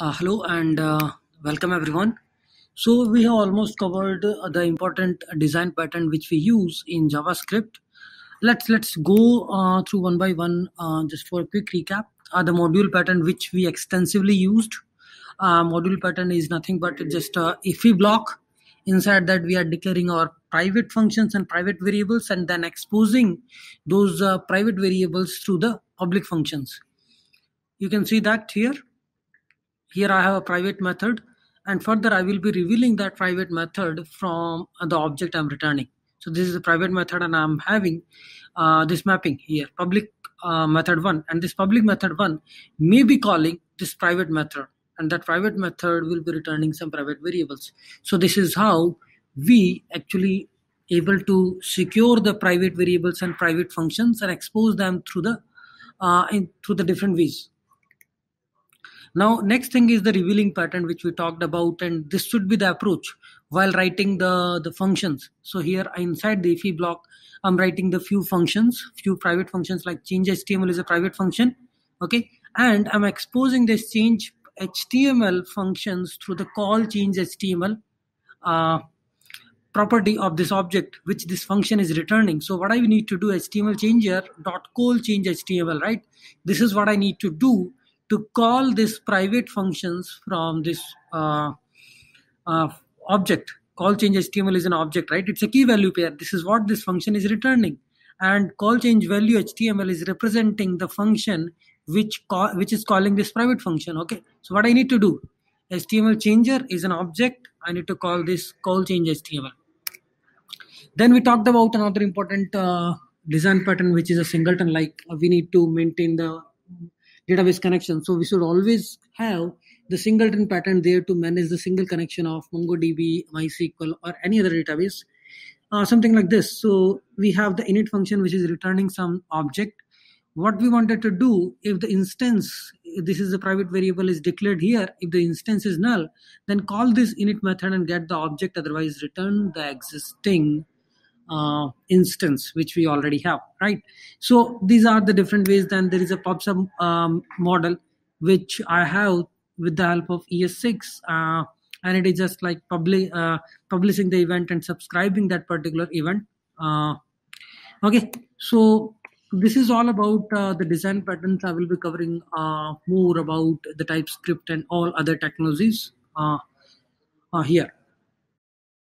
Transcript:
Uh, hello and uh, welcome everyone. So we have almost covered uh, the important design pattern which we use in JavaScript. Let's let's go uh, through one by one uh, just for a quick recap. Uh, the module pattern which we extensively used. module pattern is nothing but just a IIFE block. Inside that we are declaring our private functions and private variables and then exposing those private variables through the public functions. You can see that here here I have a private method and further I will be revealing that private method from the object I'm returning. So this is a private method and I'm having uh, this mapping here, public uh, method one and this public method one may be calling this private method and that private method will be returning some private variables. So this is how we actually able to secure the private variables and private functions and expose them through the uh, in, through the different ways. Now, next thing is the revealing pattern, which we talked about, and this should be the approach while writing the, the functions. So here inside the IIFE block, I'm writing the few functions, few private functions like change HTML is a private function. Okay. And I'm exposing this change HTML functions through the call change HTML uh, property of this object, which this function is returning. So what I need to do HTML changer dot call change HTML, right? This is what I need to do to call these private functions from this uh, uh, object. Call change html is an object right? It's a key value pair. This is what this function is returning. And call change value html is representing the function which call, which is calling this private function okay? So what i need to do? Html changer is an object. I need to call this call change html then we talked about another important uh, design pattern which is a singleton like we need to maintain the database connection. So we should always have the singleton pattern there to manage the single connection of MongoDB, MySQL, or any other database. Uh, something like this. So we have the init function which is returning some object. What we wanted to do, if the instance, if this is a private variable is declared here, if the instance is null, then call this init method and get the object, otherwise return the existing uh, instance which we already have right? So these are the different ways then there is a pub/sub um, model which i have with the help of es6 uh, and it is just like public, uh, publishing the event and subscribing that particular event uh, okay? So this is all about uh, the design patterns. I will be covering uh, more about the typescript and all other technologies here